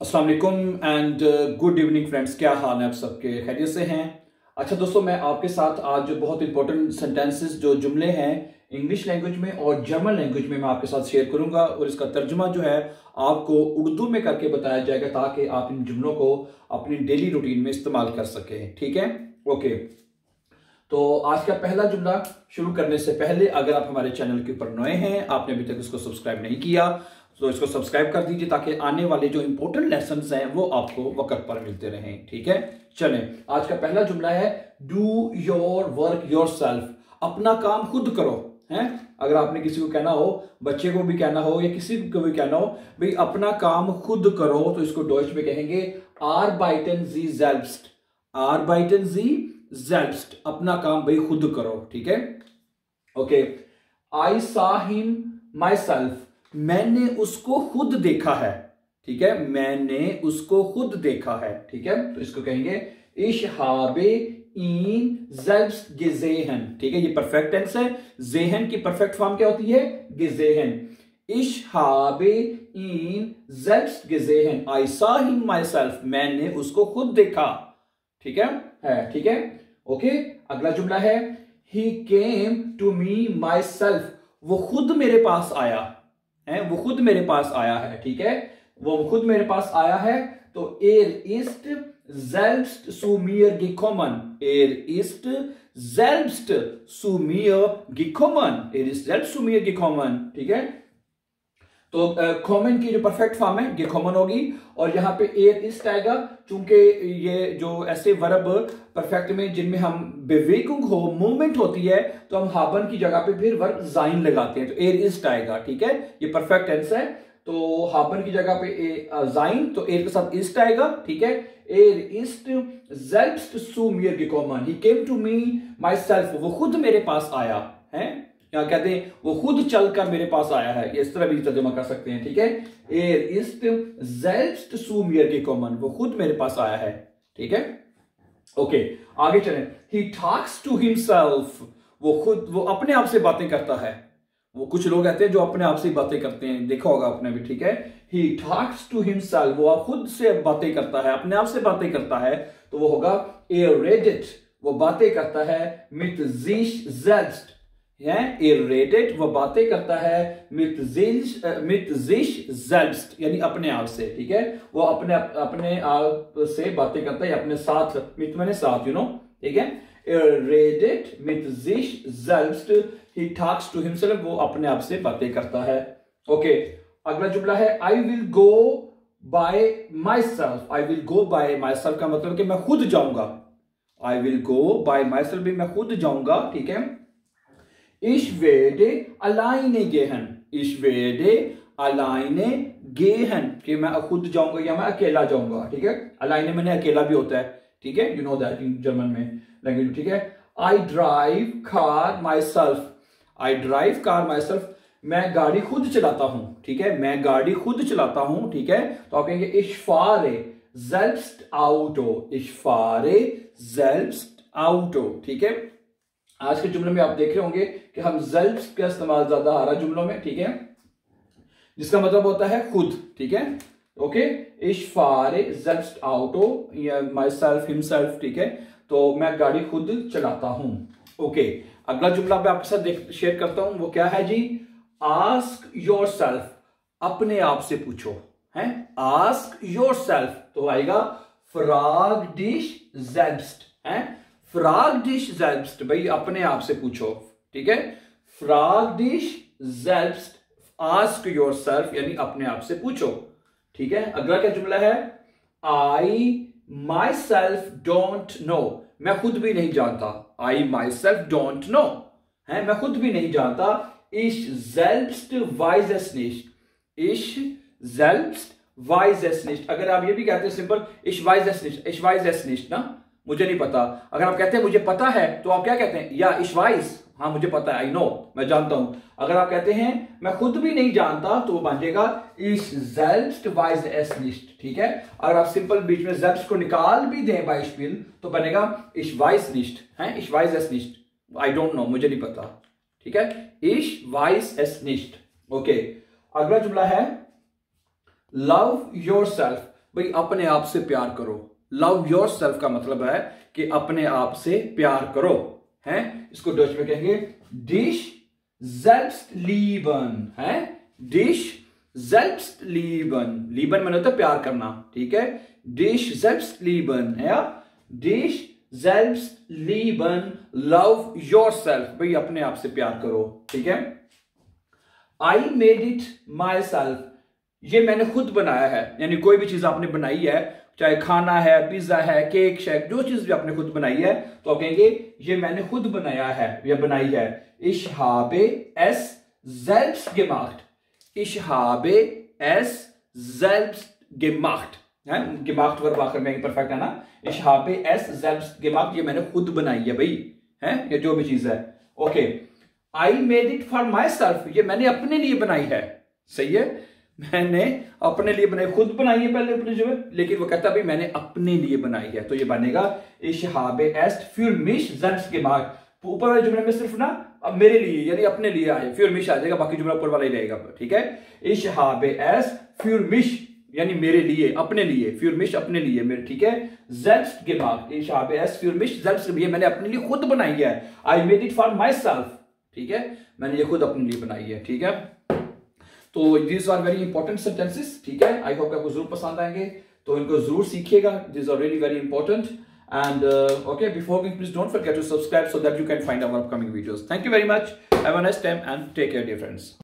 अस्सलाम वालेकुम and good evening friends क्या हाल है आप सबके? खैरियत से हैं? अच्छा दोस्तों, मैं आपके साथ आज जो बहुत इंपॉर्टेंट सेंटेंसेस जो जुमले हैं इंग्लिश लैंग्वेज में और जर्मन लैंग्वेज में मैं आपके साथ शेयर करूँगा और इसका तर्जुमा जो है आपको उर्दू में करके बताया जाएगा ताकि आप इन जुमलों को अपनी डेली रूटीन में इस्तेमाल कर सकें। ठीक है? ओके तो आज का पहला जुमला शुरू करने से पहले अगर आप हमारे चैनल के ऊपर नए हैं, आपने अभी तक इसको सब्सक्राइब नहीं किया तो इसको सब्सक्राइब कर दीजिए ताकि आने वाले जो इंपॉर्टेंट लेसन हैं, वो आपको वक्त पर मिलते रहें, ठीक है? चलें, आज का पहला जुमला है do your work yourself अपना काम खुद करो, हैं? अगर आपने किसी को कहना हो, बच्चे को भी कहना हो या किसी को भी कहना हो, भाई अपना काम खुद करो तो इसको डॉइच में कहेंगे आर बाइटन जी जेल्स्ट आर बाइटन जी जेल्स्ट अपना काम भाई खुद करो, ठीक है? ओके आई सा हिम माई सेल्फ मैंने उसको खुद देखा है, ठीक है? मैंने उसको खुद देखा है, ठीक है? तो इसको कहेंगे इशहाबे इन जेल्स गिजेहन, ठीक है? ये परफेक्ट टेंस है। जेहन की परफेक्ट फॉर्म क्या होती है? गिजेहन। इशहाबे इन जेल्स गिजेहन। आई सा हिम माई सेल्फ मैंने उसको खुद देखा। ठीक है? है, ठीक है? ओके अगला जुमला है। ही came to me myself वो खुद मेरे पास आया। है, वो खुद मेरे पास आया है, ठीक है? वो खुद मेरे पास आया है तो एर इस्ट जेल्स्ट सुमियर गिकोमन एर इस्ट जेल्स्ट सुमियर गिकोमन एर इस्ट जेल्स्ट सुमियर गिकोमन ठीक है? तो कॉमन की जो परफेक्ट फॉर्म है ये कॉमन होगी। और यहाँ पे एयर इस्ट आएगा चूँकि ये जो ऐसे वर्ब परफेक्ट में जिनमें हम बेवेकुंग हो मूवमेंट होती है तो हम हाबन की जगह पे फिर वर्ब जाइन लगाते हैं। तो एयर इस्ट आएगा ठीक है? ये परफेक्ट टेंस है। तो हाबन की जगह पे ए, जाइन तो एयर के साथ इस्ट आएगा ठीक है? एयर इस्ट जेल्स्ट सू मियर कॉमन ही came to me myself वो खुद मेरे पास आया है? या कहते हैं, वो खुद चलकर मेरे पास आया है। इस तरह भी तर्जमा कर सकते हैं, ठीक है? एर इस्ट जेल्स्ट सूमियर के कॉमन वो खुद मेरे पास आया है, ठीक है? ओके, आगे चलें। ही टॉक्स टू हिमसेल्फ वो खुद, वो अपने आप से बातें करता है। वो कुछ लोग कहते हैं जो अपने आप से बातें करते हैं, देखा होगा आपने भी, ठीक है? ही टॉक्स टू हिमसेल्फ वो खुद से बातें करता है, अपने आप से बातें करता है तो वो होगा एरेडिट वो बातें करता है मिथ जीश जेस्ट इरेटेड वो बातें करता है जेल्स्ट यानी अपने आप से, ठीक है? वो अपने अपने आप से बातें करता है अपने साथ, मित मैंने साथ यू नो ठीक है? इरेटेड मित जेल्स्ट ही टॉक्स टू हिमसेल्फ वो अपने आप से बातें करता है। ओके अगला जुमला है I will go by myself I will go by myself का मतलब कि मैं खुद जाऊँगा। I will go by myself भी मैं खुद जाऊँगा, ठीक है? Ich werde alleine gehen. Ich werde alleine gehen. कि मैं खुद जाऊँगा या मैं अकेला जाऊँगा, ठीक है? अलाइने मैंने अकेला भी होता है, ठीक है? You know that in German में लैंग्वेज ठीक है? I drive car myself I drive car myself मैं गाड़ी खुद चलाता हूँ, ठीक है? मैं गाड़ी खुद चलाता हूँ, ठीक है? तो आप कहेंगे, इशफारे जेल्स्ट आउटो इशफारे जेल्स्ट आउटो ठीक है? आज के जुमले में आप देख रहे होंगे कि हम जल्द का इस्तेमाल ज़्यादा आ रहा जुमलों में, ठीक है? जिसका मतलब होता है खुद, ठीक है? ओके इशफारे जस्ट आउटो या माई सेल्फ हिमसेल्फ ठीक है? तो मैं गाड़ी खुद चलाता हूँ। ओके अगला जुमला मैं आपके साथ शेयर करता हूँ, वो क्या है जी? आस्क योर अपने आप से पूछो, है? आस्क योर तो आएगा फ्राग डिश जेब्स्ट है? फ्राग डिश जेल्ब्स्ट भाई, अपने आप से पूछो, ठीक है? फ्राग डिश जेल्ब्स्ट आस्क योर सेल्फ यानी अपने आप से पूछो, ठीक है? अगला क्या जुमला है? I myself don't know मैं खुद भी नहीं जानता। I myself don't know है? मैं खुद भी नहीं जानता। इश जेल्ब्स्ट वाइजेसनिस्ट इश जेल्ब्स्ट वाइजेसनिस्ट अगर आप ये भी कहते हैं सिंपल इश वाइजेसनिस्ट इश वाइजेसनिस्ट ना? मुझे नहीं पता। अगर आप कहते हैं मुझे पता है तो आप क्या कहते हैं? या इशवाइस हाँ मुझे पता है आई नो मैं जानता हूँ। अगर आप कहते हैं, मैं खुद भी नहीं जानता तो वो बनेगा इस जेल्स्ट वाइज एस निस्ट ठीक है? अगर आप सिंपल बीच में जेल्स्ट को निकाल भी दें बाई तो बनेगा इश वाइस निस्ट है? इश वाइज एस निस्ट आई डोंट नो मुझे नहीं पता, ठीक है? इश वाइस एस निस्ट ओके अगला जुमला है लव योर सेल्फ भाई, अपने आप से प्यार करो। लव योर सेल्फ का मतलब है कि अपने आप से प्यार करो, है? इसको डच में कहेंगे डिश जेल्स्ट लीबन है? डिश लीबन लीबन मैंने होता प्यार करना, ठीक है? डिश जेल्स्ट लीबन है डिश जेल्स्ट लीबन लव योर सेल्फ भाई, अपने आप से प्यार करो, ठीक है? I made it myself ये मैंने खुद बनाया है, यानी कोई भी चीज़ आपने बनाई है चाहे खाना है, पिज्जा है, केक शेक जो चीज़ भी आपने खुद बनाई है तो आप कहेंगे, ये मैंने खुद बनाया है या बनाई है। इशहाबे एस जेल्ब्स gemacht इशहाबे एस जेल्ब्स gemacht है? gemacht वर्ब आखिर में परफेक्ट है ना इशहाबे एस जेल्ब्स gemacht ये मैंने खुद बनाई है भाई। है? ये जो भी चीज़ है। Okay. I made it for myself ये मैंने अपने लिए बनाई है। सही है? मैंने अपने लिए बनाई, खुद बनाई है पहले अपने जो है लेकिन वो कहता भाई, मैंने अपने लिए बनाई है। तो ये बनेगा इशहाब एस्ट फ्यूर मिश जन्स के बाद। ऊपर वाले जुमले में सिर्फ़ ना, अब मेरे लिए, यानी अपने लिए आए फ्यूर मिश आ जाएगा, बाकी जुमला ऊपर वाला ही रहेगा। ठीक है? इशहाब एस फ्यूर मिश यानी मेरे लिए, अपने लिए फ्यूर मिश अपने लिए, मेरे, ठीक है? जेल्स के बाद, इशहाब एस फ्यूर मिश जेल्स के लिए, मैंने अपने लिए खुद बनाई है। I made it for myself ठीक है? मैंने ये खुद अपने लिए बनाई है, ठीक है? तो these are very important sentences ठीक है? आई होप आपको ज़रूर पसंद आएँगे तो इनको ज़रूर सीखिएगा। This are really very important and okay before please don't forget to subscribe so that you can find our upcoming videos thank you very much have a nice time and take care dear friends